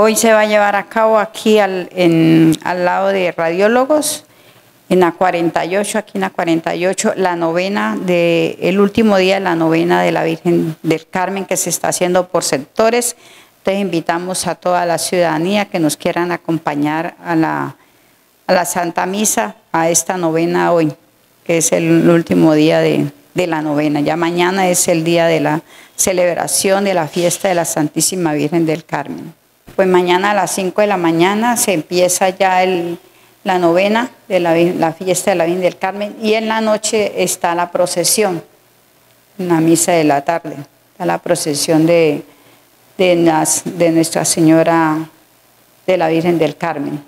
Hoy se va a llevar a cabo aquí al, en- al lado de radiólogos, en la 48, aquí en la 48, la novena de, el último día de la novena de la Virgen del Carmen que se está haciendo por sectores. Entonces invitamos a toda la ciudadanía que nos quieran acompañar a la, a la Santa Misa, a esta novena hoy, que es el último día de, de la novena. Ya mañana es el día de la celebración de la fiesta de la Santísima Virgen del Carmen. Pues mañana a las 5 de la mañana se empieza ya el, la novena de la, fiesta de la Virgen del Carmen y en la noche está la procesión, la misa de la tarde, está la procesión de, de Nuestra Señora de la Virgen del Carmen.